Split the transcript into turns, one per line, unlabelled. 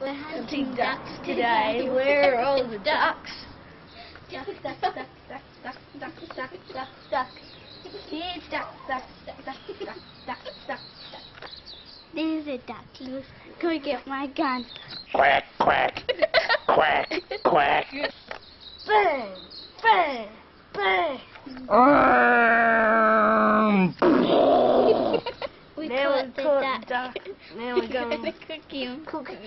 We're hunting ducks today. Where are all the ducks? Duck, duck, duck, duck, duck, duck, duck, duck, duck. Here's duck, duck, duck, duck, duck, duck, duck, duck. There's a duck loose. Go get my gun.
Quack, quack, quack, quack.
Bang, bang, bang.
Um,
cooked,
cooked
duck.
duck. Now we're going
to cook him.